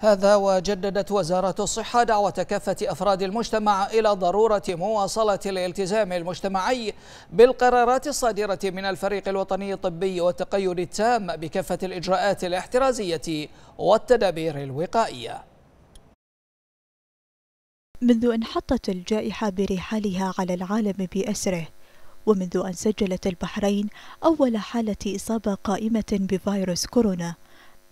هذا وجددت وزارة الصحة دعوة كافة أفراد المجتمع إلى ضرورة مواصلة الالتزام المجتمعي بالقرارات الصادرة من الفريق الوطني الطبي والتقيد التام بكافة الإجراءات الاحترازية والتدابير الوقائية. منذ أن حطت الجائحة برحالها على العالم بأسره ومنذ أن سجلت البحرين أول حالة إصابة قائمة بفيروس كورونا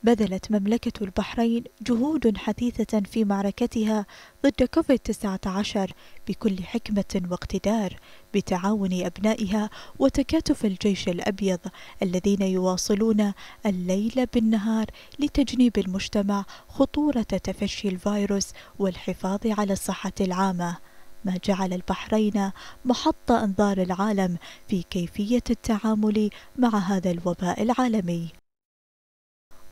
بذلت مملكة البحرين جهود حثيثة في معركتها ضد كوفيد 19 بكل حكمة واقتدار بتعاون أبنائها وتكاتف الجيش الأبيض الذين يواصلون الليل بالنهار لتجنيب المجتمع خطورة تفشي الفيروس والحفاظ على الصحة العامة. ما جعل البحرين محط أنظار العالم في كيفية التعامل مع هذا الوباء العالمي.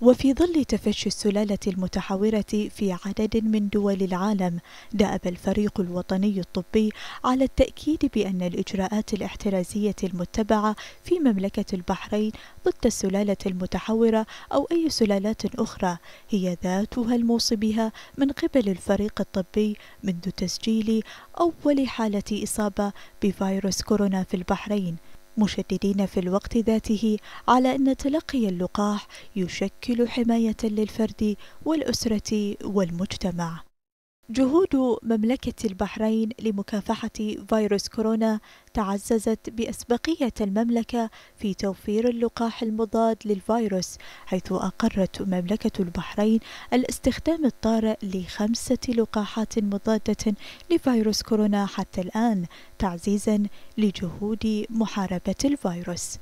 وفي ظل تفشي السلالة المتحورة في عدد من دول العالم دأب الفريق الوطني الطبي على التأكيد بأن الإجراءات الاحترازية المتبعة في مملكة البحرين ضد السلالة المتحورة أو أي سلالات أخرى هي ذاتها الموصي بها من قبل الفريق الطبي منذ تسجيل أول حالة إصابة بفيروس كورونا في البحرين. مشددين في الوقت ذاته على أن تلقي اللقاح يشكل حماية للفرد والأسرة والمجتمع. جهود مملكة البحرين لمكافحة فيروس كورونا تعززت بأسبقية المملكة في توفير اللقاح المضاد للفيروس حيث أقرت مملكة البحرين الاستخدام الطارئ لخمسة لقاحات مضادة لفيروس كورونا حتى الآن تعزيزا لجهود محاربة الفيروس.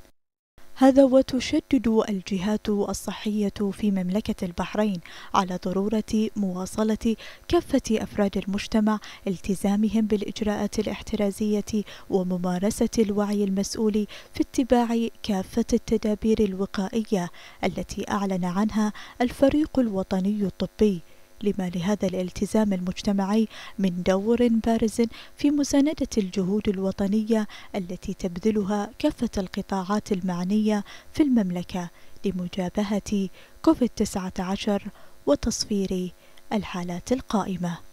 هذا وتشدد الجهات الصحية في مملكة البحرين على ضرورة مواصلة كافة أفراد المجتمع التزامهم بالإجراءات الاحترازية وممارسة الوعي المسؤول في اتباع كافة التدابير الوقائية التي أعلن عنها الفريق الوطني الطبي. لما لهذا الالتزام المجتمعي من دور بارز في مساندة الجهود الوطنية التي تبذلها كافة القطاعات المعنية في المملكة لمجابهة كوفيد 19 وتصفير الحالات القائمة.